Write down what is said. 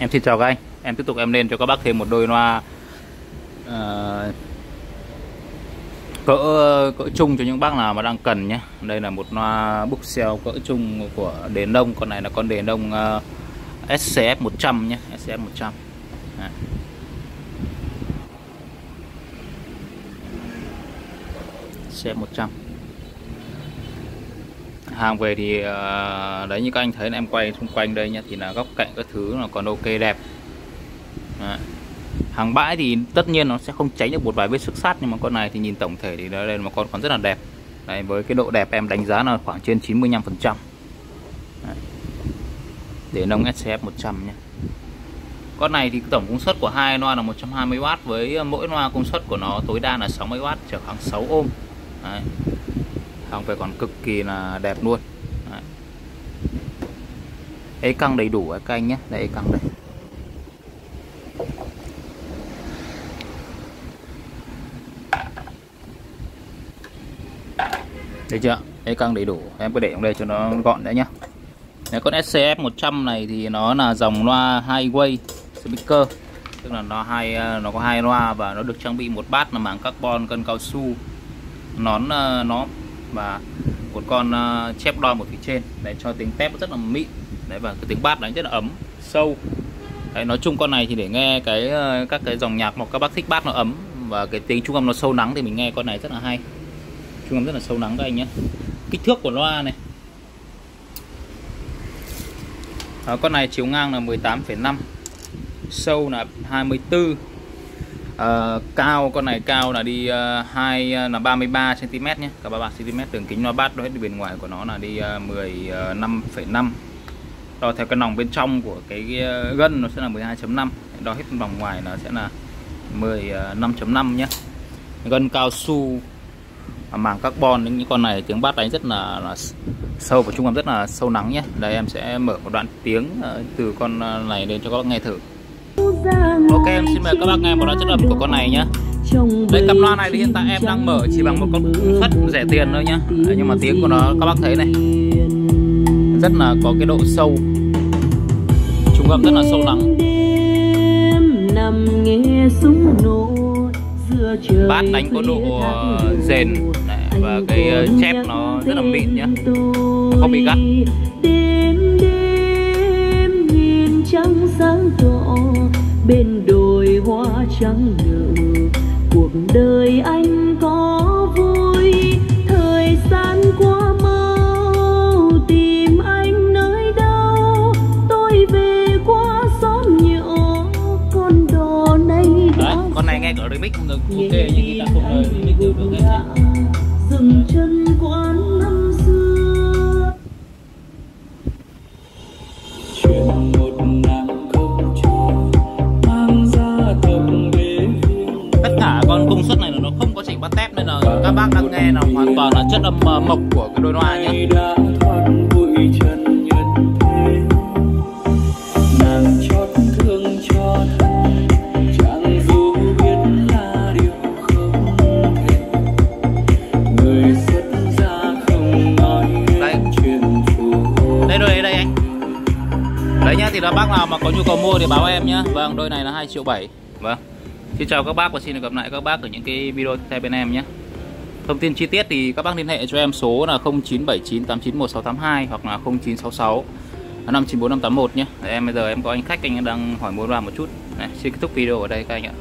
Em xin chào các anh. Em tiếp tục em lên cho các bác thêm một đôi loa uh, cỡ cỡ chung cho những bác nào mà đang cần nhé. Đây là một loa bookshelf cỡ chung của đền đông. Con này là con đền đông uh, SCF 100 nhé SCF 100 Đấy. SCF 100 hàng về thì ờ, đấy như các anh thấy là em quay xung quanh đây nhá thì là góc cạnh các thứ là còn ok đẹp. Đấy. hàng bãi thì tất nhiên nó sẽ không tránh được một vài vết xước sát nhưng mà con này thì nhìn tổng thể thì đây là một con còn rất là đẹp. Đấy, với cái độ đẹp em đánh giá là khoảng trên 95 phần trăm. Để nông SCF 100 nhé con này thì tổng công suất của hai loa là 120W với mỗi loa công suất của nó tối đa là 60W trở khoảng 6 ôm. Đấy hàng về còn cực kỳ là đẹp luôn Đấy. căng đầy đủ các anh nhé đây căng đây Đấy chưa? ấy căng đầy đủ. Em cứ để trong đây cho nó gọn đã nhá. Đấy, con SCF 100 này thì nó là dòng loa hai way speaker. Tức là nó hai nó có hai loa và nó được trang bị một bát là màng carbon cân cao su. Nón ờ, nó và một con ờ, chép đo một phía trên. Để cho tiếng tép rất là mịn. Đấy và cái tiếng bass đánh rất là ấm sâu. Đấy, nói chung con này thì để nghe cái ờ, các cái dòng nhạc mà các bác thích bass nó ấm và cái tiếng trung âm nó sâu nắng thì mình nghe con này rất là hay. Trung âm rất là sâu nắng các anh nhé. Kích thước của loa này. À, con này chiều ngang là 18,5 sâu là 24 uh, cao con này cao là đi uh, 2 uh, là 33 cm nhé. Cả 33 cm đường kính nó bát hết bên ngoài của nó là đi ờ, uh, ờ, 15,5 đo theo cái nòng bên trong của cái, cái gân nó sẽ là 12.5 đo hết vòng ngoài nó sẽ là 15.5 nhé. Gân cao su à, màng carbon những con này tiếng bát đánh rất là, là sâu và trung âm rất là sâu nắng nhé. Đây em sẽ mở một đoạn tiếng uh, từ con này lên cho các bác nghe thử. Ok em xin mời các bác nghe một đoạn chất âm của con này nhé Đây cặp loa này thì hiện tại em đang mở chỉ bằng một con phất rẻ tiền thôi nhá. Đấy, Nhưng mà tiếng của nó các bác thấy này Rất là có cái độ sâu. Trung âm rất là sâu lắng. Bát đánh có độ ờ, rền. Và cái ờ, chép nó rất là mịn nhá. Không bị gắt. Trắng nở cuộc đời anh có vui thời gian qua mau tìm anh nơi đâu. Tôi về qua xóm nhỏ con đò này Đấy, con này nghe ở remix không được ok nhưng khi ta không lời remix được được hết bác đang nghe là hoàn toàn là chất âm uh, mộc của cái đôi loa nhé. Đấy đây. anh. Đấy nhá thì là bác nào mà có nhu cầu mua thì báo em nhá. Vâng đôi này là 2 triệu 7 vâng. Xin chào các bác và xin được gặp lại các bác ở những cái video tiếp theo bên em nhé thông tin chi tiết thì các bác liên hệ cho em số là 0979891682 hoặc là 0966 594581 nhé. Để em bây giờ em có anh khách anh đang hỏi mua loa một chút. Đấy, xin kết thúc video ở đây các anh ạ.